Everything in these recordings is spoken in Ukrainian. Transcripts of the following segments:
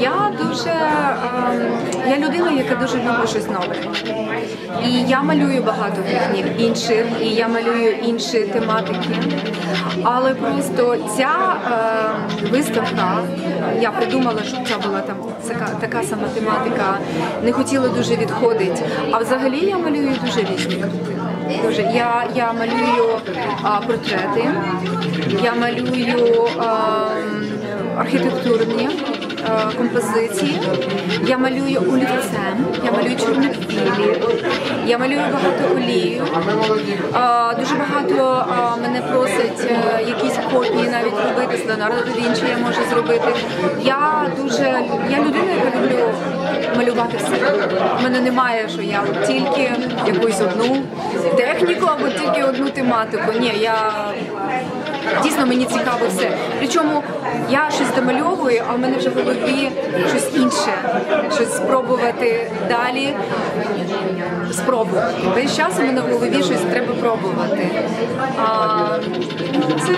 Я дуже ем, я людина, яка дуже любить щось нове. І я малюю багато технік інших, і я малюю інші тематики. Але просто ця е, виставка, я придумала, що це була там така, така сама тематика, не хотіла дуже відходити. А взагалі я малюю дуже різні. Дуже я, я малюю а, портрети, я малюю а, архітектурні а, композиції, я малюю олівцем, я малюю чорнобілі, я малюю багато олію. А, дуже багато а, мене просять е, якісь копії навіть робити з Леонардо да Вінчі я можу зробити. Я дуже я людина, яка люблю малювати все. У мене немає, що я тільки якусь одну техніку або тільки одну тематику. Ні, я дійсно мені цікаво все. Причому я щось домальовую, а в мене вже в голові щось інше, щось спробувати далі. Спробувати. Весь час у мене в голові щось треба пробувати. А, це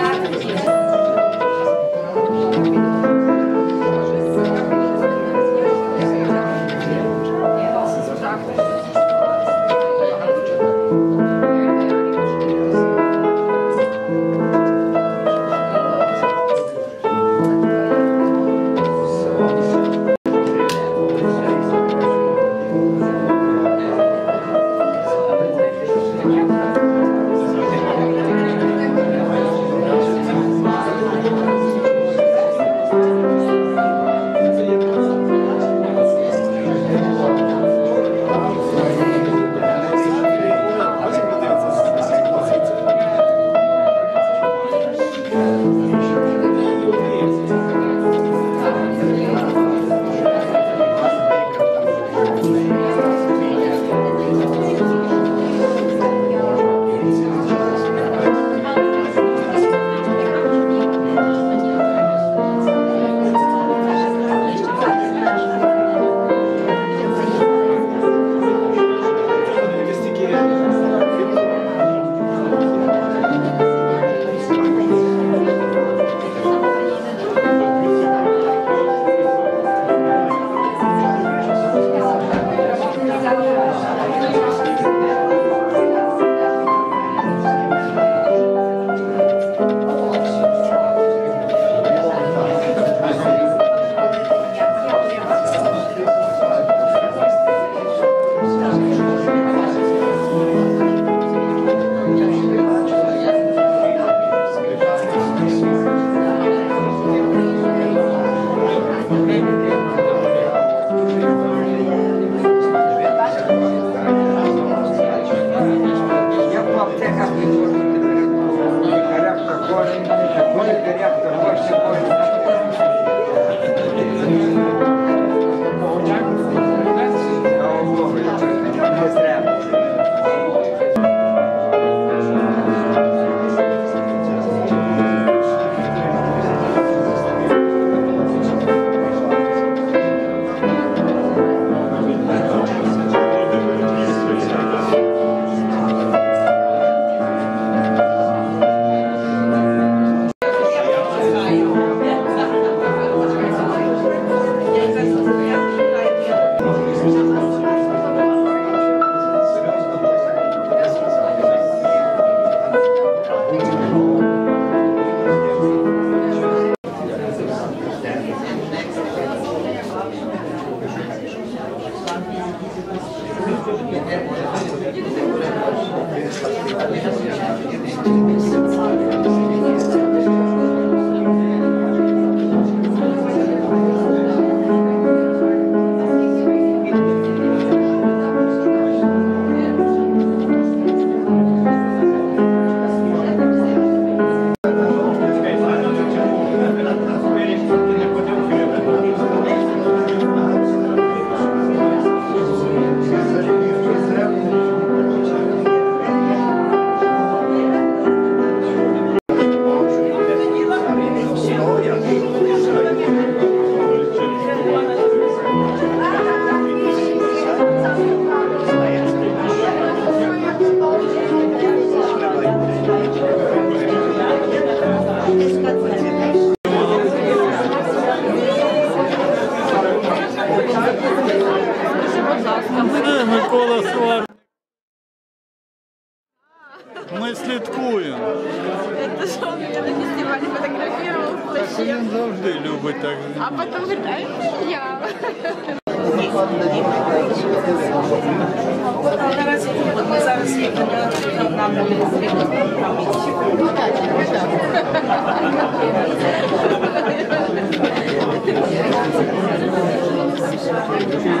Gracias.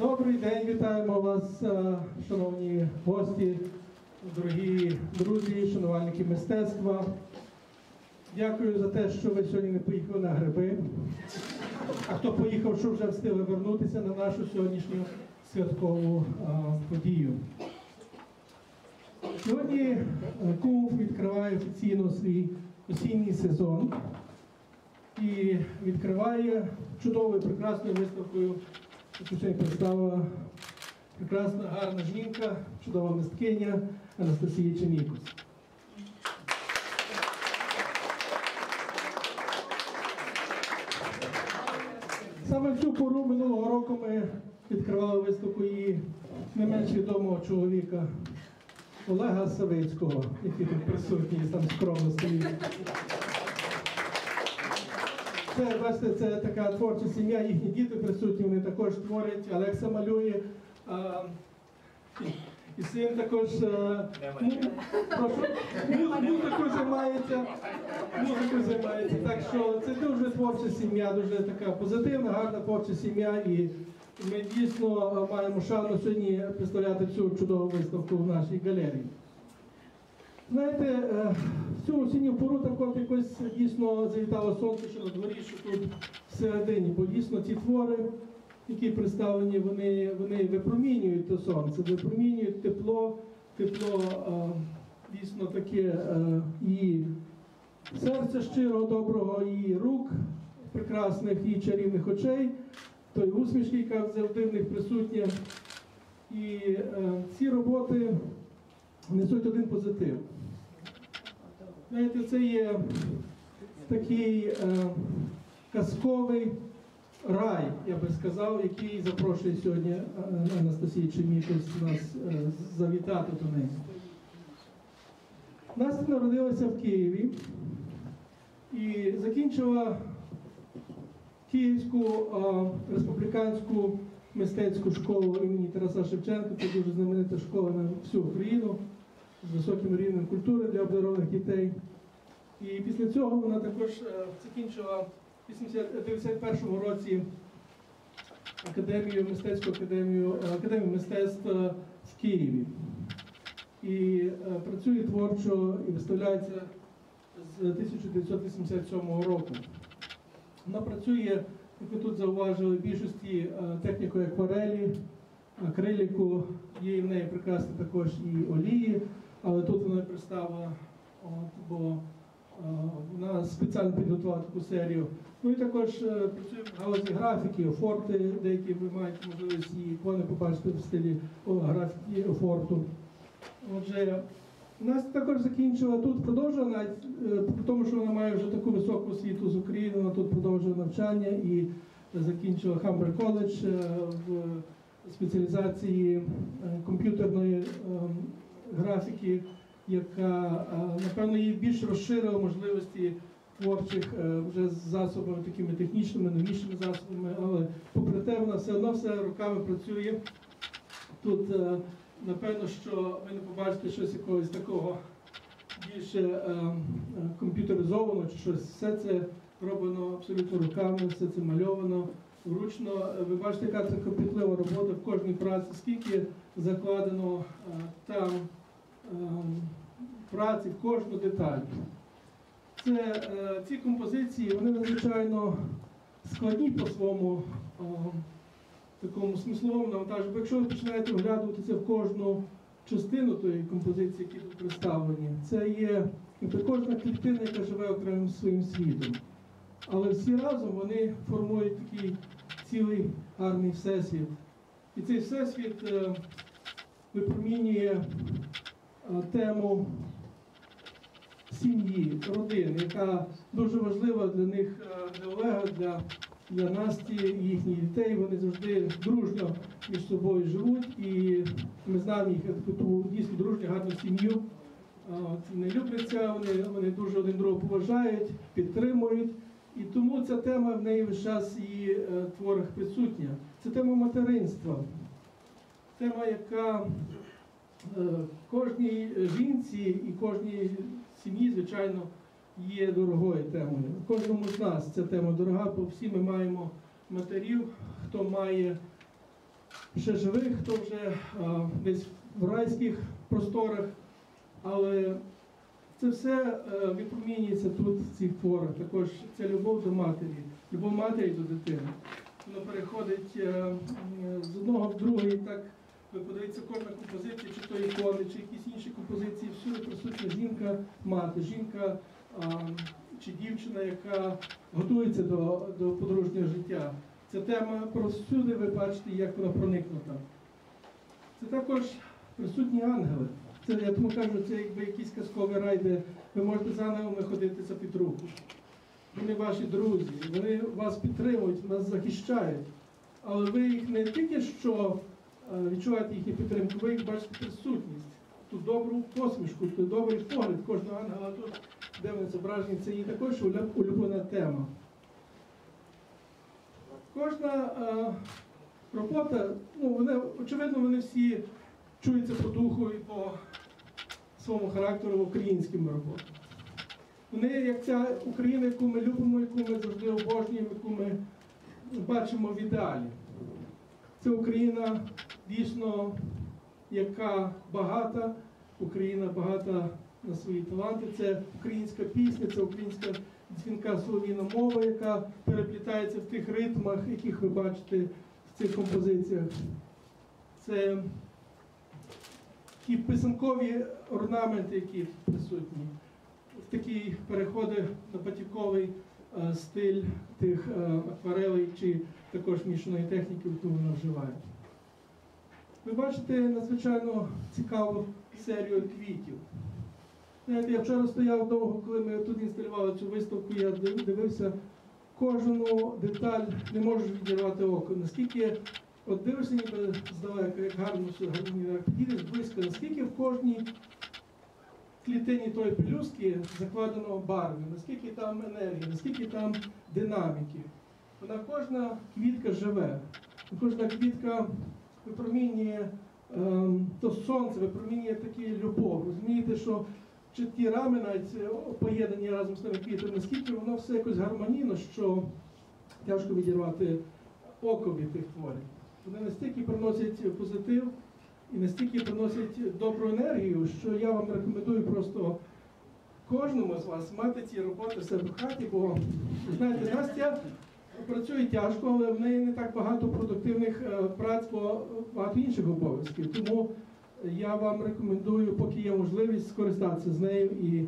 Добрий день, вітаємо вас, е, шановні гості, дорогі друзі, шанувальники мистецтва. Дякую за те, що ви сьогодні не поїхали на гриби. А хто поїхав, що вже встигли вернутися на нашу сьогоднішню святкову е, подію. Сьогодні е, КУФ відкриває офіційно свій осінній сезон і відкриває чудовою прекрасною виставкою яку представила прекрасна, гарна жінка, чудова мисткиня Анастасія Чемікус. Саме в цю пору минулого року ми відкривали виставку її не менш відомого чоловіка Олега Савицького, який тут присутній, там скромно стоїть. Це, бачите, це така творча сім'я, їхні діти присутні, вони також творять, Олекса малює. А, і- і син також а, ну, прошу, муз- музикою займається. Музикою займається. Так що це дуже творча сім'я, дуже така позитивна, гарна творча сім'я. І ми дійсно маємо шану сьогодні представляти цю чудову виставку в нашій галерії. Знаєте, е, цю осінню пору так от якось дійсно завітало сонце, що на дворі, що тут всередині, бо дійсно ці твори, які представлені, вони, вони випромінюють те сонце, випромінюють тепло, тепло е, дійсно таке е, і серця щирого, доброго, і рук прекрасних, і чарівних очей, той усмішки, яка завжди в них присутня. І ці роботи несуть один позитив. Знаєте, це є такий е, казковий рай, я би сказав, який запрошує сьогодні е, Анастасія Чемітус нас е, завітати до неї. Настя народилася в Києві і закінчила Київську е, республіканську мистецьку школу імені Тараса Шевченка. Це дуже знаменита школа на всю Україну високим рівнем культури для обдарованих дітей. І після цього вона також е, закінчила в 1991 році академію, мистецьку академію, е, академію мистецтв е, в Києві. І е, працює творчо і виставляється з 1987 року. Вона працює, як ви тут зауважили, в більшості е, технікою акварелі, акриліку, є в неї прекрасні також і олії, але тут вона представила, от, бо е, вона спеціально підготувала таку серію. Ну і також е, працює в галузі графіки, офорти, деякі ви маєте можливість і ікони побачити в стилі графіки офорту. Отже, Настя також закінчила тут, продовжує навіть, е, при тому, що вона має вже таку високу освіту з України, вона тут продовжує навчання і закінчила Хамбер коледж в спеціалізації комп'ютерної е, графіки, яка, е, напевно, їй більш розширила можливості творчих е, вже засобами такими технічними, новішими засобами, але попри те вона все одно все руками працює. Тут е, напевно, що ви не побачите щось якогось такого більше комп'ютеризованого чи щось. Все це роблено абсолютно руками, все це мальовано вручно. Ви бачите, яка це кропітлива робота в кожній праці, скільки закладено там праці в кожну деталь. Це, е, ці композиції вони надзвичайно складні по своєму е, такому смисловому навантаженню. Якщо ви починаєте вглядуватися в кожну частину тої композиції, які тут представлені, це є кожна клітина, яка живе окремим своїм світом. Але всі разом вони формують такий цілий гарний всесвіт. І цей всесвіт е, випромінює е, тему сім'ї, родини, яка дуже важлива для них, е, для Олега, для, для Насті їхніх дітей. Вони завжди дружньо між собою живуть, і ми знаємо їх таку дійсно дружню, гарну сім'ю. А, не любляться, вони, вони дуже один другого поважають, підтримують. І тому ця тема в неї весь час її е, творах присутня. Це тема материнства. Тема, яка е, кожній жінці і кожній сім'ї, звичайно, є дорогою темою. Кожному з нас ця тема дорога, бо всі ми маємо матерів, хто має ще живих, хто вже а, десь в райських просторах. Але це все е, випромінюється тут в цих творах. Також це любов до матері, любов матері до дитини. Воно переходить е, з одного в другий, так ви подивіться, кожна композиція, чи то ікони, чи якісь інші композиції, всюди присутня жінка, мати, жінка а, чи дівчина, яка готується до, до подружнього життя. Ця тема всюди ви бачите, як вона проникнута. Це також присутні ангели. Це, я тому кажу, це якби якийсь казковий рай, де ви можете з ангелами ходити за під руку. Вони ваші друзі, вони вас підтримують, вас захищають. Але ви їх не тільки що е, відчуваєте їхню підтримку, ви їх бачите присутність, ту добру посмішку, ту добрий погляд кожного ангела тут, де вони зображені, це її також улюблена тема. Кожна е, робота, ну, вони, очевидно, вони всі чуються по духу і по своєму характеру українськими роботами. Вони, як ця Україна, яку ми любимо, яку ми завжди обожнюємо, яку ми бачимо в ідеалі. Це Україна дійсно, яка багата, Україна багата на свої таланти. Це українська пісня, це українська дзвінка солов'їна мова, яка переплітається в тих ритмах, яких ви бачите в цих композиціях. Це ті писанкові орнаменти, які присутні. В такі переходи на патіковий е, стиль тих е, акварелей чи також мішаної техніки, яку вона вживає. Ви бачите надзвичайно цікаву серію квітів. Я вчора стояв довго, коли ми тут інсталювали цю виставку, я дивився кожну деталь, не можеш відірвати око. Наскільки, от дивишся ніби здалека, як гарно гармонійно, близько, наскільки в кожній клітині тої пелюстки закладено барви, наскільки там енергії, наскільки там динаміки. Вона кожна квітка живе, кожна квітка випромінює ем, то сонце, випромінює таку любов. Розумієте, що чи ті рами навіть е, поєднані разом з тими квітами, наскільки воно все якось гармонійно, що тяжко відірвати око від тих творів. Вони настільки приносять позитив і настільки приносять добру енергію, що я вам рекомендую просто кожному з вас мати ці роботи в себе в хаті, бо знаєте, Настя працює тяжко, але в неї не так багато продуктивних е, праць, бо багато інших обов'язків. Тому я вам рекомендую, поки є можливість, скористатися з нею і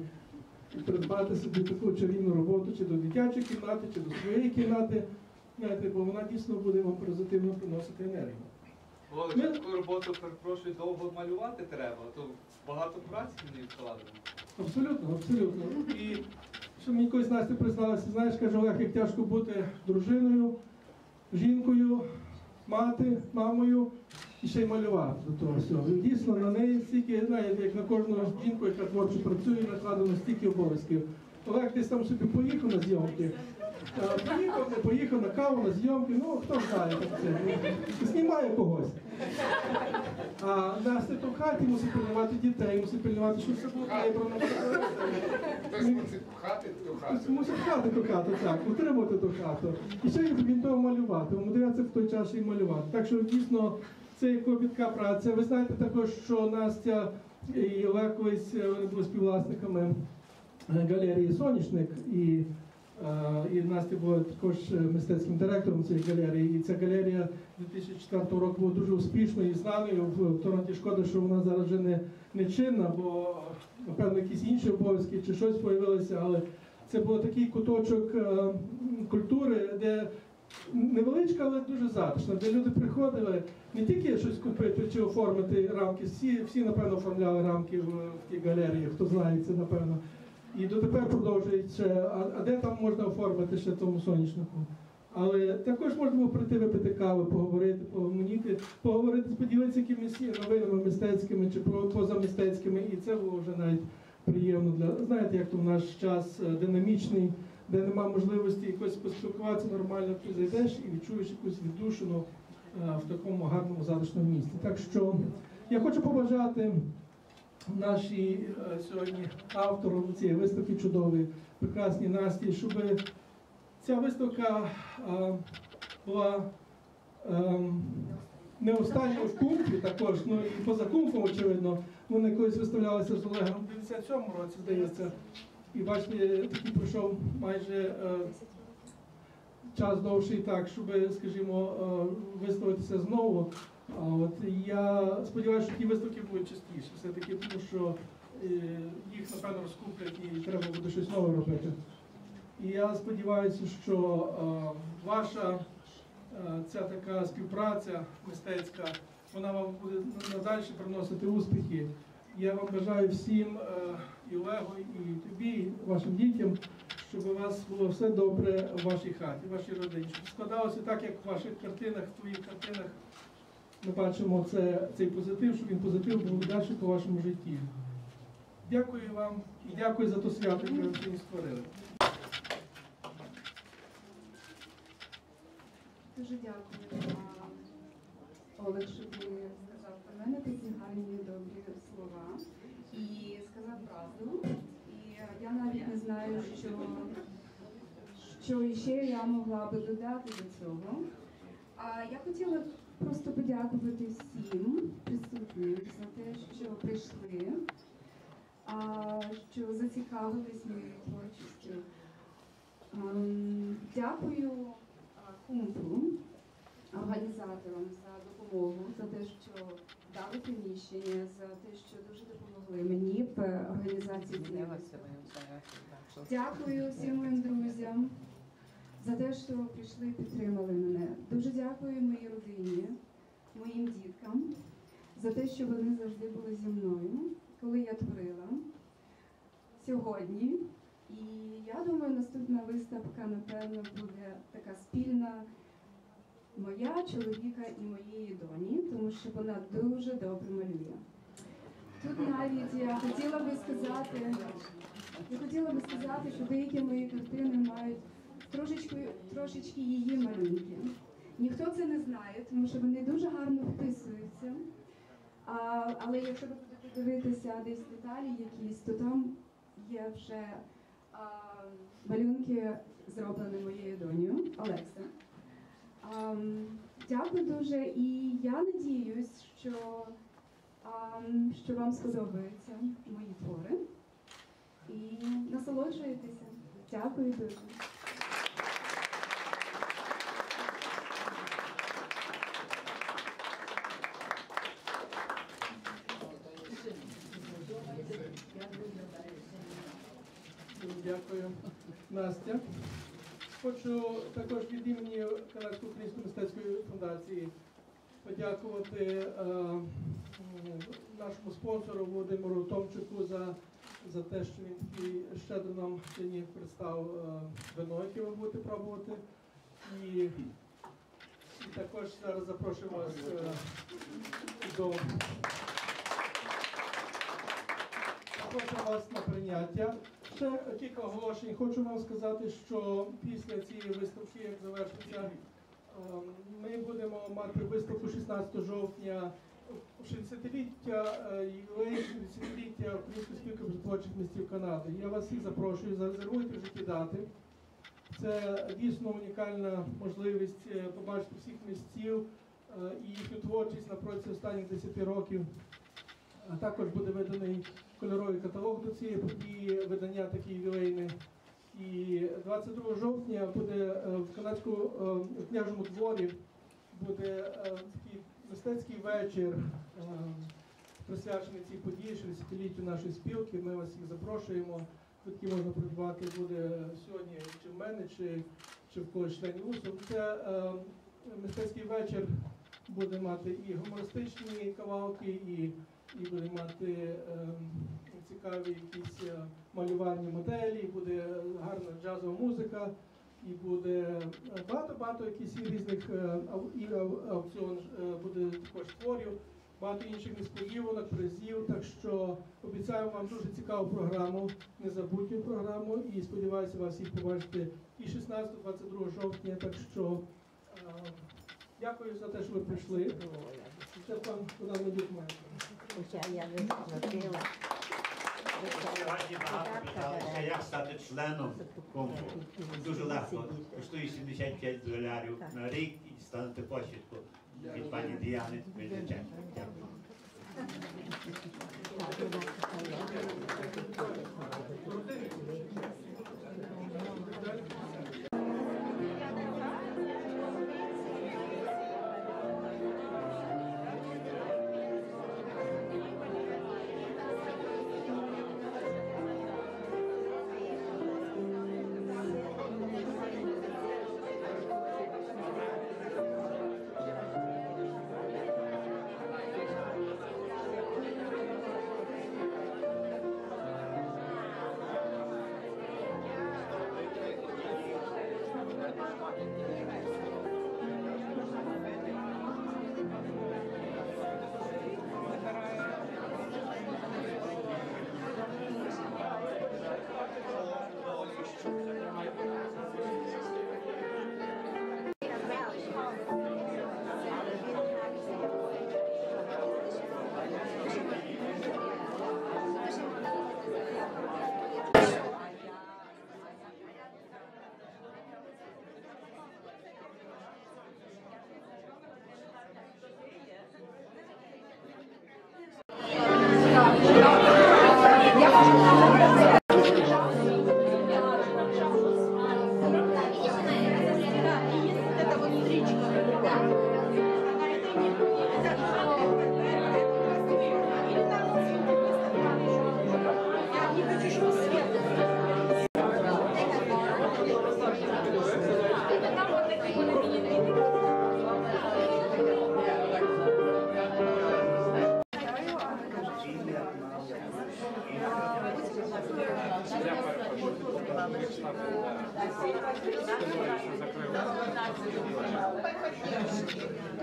придбати собі таку чарівну роботу чи до дитячої кімнати, чи до своєї кімнати. Знаєте, бо вона дійсно буде вам позитивно приносити енергію. Володя, Ми- таку роботу, перепрошую, довго малювати треба, то багато праці в неї вкладено. Абсолютно, абсолютно. І що мені колись Настя призналася, знаєш, каже Олег, як тяжко бути дружиною, жінкою, мати, мамою і ще й малювати до того всього. Дійсно на неї стільки, знаєте, як на кожну жінку, яка творчо працює, накладено стільки обов'язків. Олег десь там собі поїхав на зйомки. Поїхав, не поїхав на каву, на зйомки, ну хто знає, як це. ну, Знімає когось. А Настя то в хаті мусить пильнувати дітей, мусить пильнувати, щоб все було прибрано. Хтось мусить пхати ту хату. мусить хати ту хату, так, утримувати ту хату. І ще він того малювати, умудряється в той час й малювати. Так що дійсно це копітка праця. Ви знаєте також, що Настя і Олег колись е, були співвласниками е, галерії Соняшник і. І Настя була також е, мистецьким директором цієї галерії. І ця галерія 2004 року була дуже успішною і знаною в Торонті. Шкода, що вона зараз вже не, не чинна, бо напевно якісь інші обов'язки чи щось появилося, але це був такий куточок е, культури, де невеличка, але дуже затишна, де люди приходили не тільки щось купити чи оформити рамки, всі, всі напевно оформляли рамки в, в тій галерії, хто знає це, напевно. І дотепер продовжують ще, а, а де там можна оформити ще тому сонячнику? Але також можна було прийти випити кави, поговорити, погомоніти, поговорити, поділитися якимись новинами мистецькими чи по- позамистецькими, і це було вже навіть приємно для знаєте, як то в наш час е, динамічний, де нема можливості якось поспілкуватися нормально, ти зайдеш і відчуєш якусь віддушину е, в такому гарному затишному місці. Так що я хочу побажати нашій е, сьогодні автору цієї виставки чудової, прекрасній Насті, щоб ця виставка е, була ем, не останньою в кумфі також, ну і поза кумфом, очевидно. Вони колись виставлялися з Олегом у 57-му році, здається. І бачите, такий пройшов майже е, час довший так, щоб, скажімо, е, виставитися знову. От я сподіваюся, що ті виставки будуть частіше, все-таки що е, їх, напевно, розкуплять і треба буде щось нове робити. І я сподіваюся, що е, ваша е, ця така співпраця мистецька, вона вам буде надалі приносити успіхи. Я вам бажаю всім, і Олегу, і тобі, і вашим дітям, щоб у вас було все добре в вашій хаті, в вашій родині. Щоб складалося так, як в ваших картинах, в твоїх картинах. Ми бачимо це, цей позитив, щоб він позитив був далі по вашому житті. Дякую вам і дякую за те свято, яке ви сьогодні створили. Дуже дякую, Олег, що ти сказав про мене такі гарні добрі слова і сказав правду. І я навіть не знаю, що, що ще я могла би додати до цього. А я хотіла просто подякувати всім присутнім за те, що прийшли, що зацікавились моєю творчістю. Ем, Дякую а, організаторам за допомогу, за те, що дали приміщення, за те, що дуже допомогли мені в організації. Дякую всім моїм друзям за те, що прийшли і підтримали мене. Дуже дякую моїй родині, моїм діткам за те, що вони завжди були зі мною, коли я творила сьогодні. І я думаю, наступна виставка, напевно, буде така спільна моя, чоловіка і моєї доні, тому що вона дуже добре малює. Тут навіть я хотіла би сказати, я хотіла би сказати, що деякі мої картини мають трошечки, трошечки її малюнки. Ніхто це не знає, тому що вони дуже гарно вписуються. А, але якщо ви будете дивитися десь деталі якісь, то там є вже а, малюнки, зроблені моєю донею Олекса. А, дякую дуже, і я надіюсь, що, а, що вам сподобаються мої твори. І насолоджуєтеся. Дякую дуже. Дякую, Настя. Хочу також від імені Канадської української мистецької фундації подякувати е, нашому спонсору Володимиру Томчуку за, за те, що він такий щедро нам сьогодні представив е, вино, яке ви будете пробувати. І, і також зараз запрошую вас е, до Запрошую вас на прийняття. Ще кілька оголошень. Хочу вам сказати, що після цієї виставки, як завершиться, ем, ми будемо мати виставку 16 жовтня 60-ліття е, ювілей 60-ліття Української спілки творчих містів Канади. Я вас всіх запрошую, зарезервуйте вже ті дати. Це дійсно унікальна можливість е, побачити всіх містів е, і їхню творчість на протязі останніх 10 років. А також буде виданий кольоровий каталог до цієї події, видання такі ювілейне. І 22 жовтня буде е, в канадському е, княжому дворі буде е, такий мистецький вечір, присвячений цій події, 60-літтю нашої спілки. Ми вас всіх запрошуємо. Квитки можна придбати буде сьогодні чи в мене, чи, чи в когось членів УСУ. Це е, мистецький вечір буде мати і гумористичні кавалки, і і буде мати ем, цікаві якісь е, малювальні моделі, буде гарна джазова музика, і буде багато-багато якісь різних е, і аукціон е, буде також творів, багато інших несподіванок, призів. Так що обіцяю вам дуже цікаву програму, незабутню програму, і сподіваюся вас всіх побачити і 16-22 жовтня. Так що е, дякую за те, що ви прийшли. Це пан Богдан Медюк має. Я не заплатила. Сьогодні як стати членом конкурсу. Дуже легко. Коштує 75 доларів на рік і станете почітку від пані Діани Мельниченко. Дякую.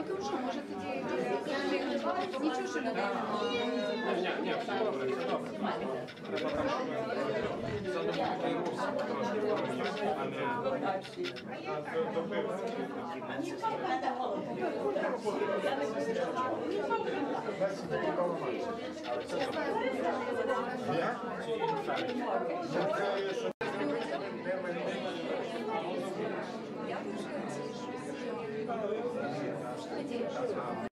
То що, може тоді нічого, що людей немає. Треба там, щоб а не Я что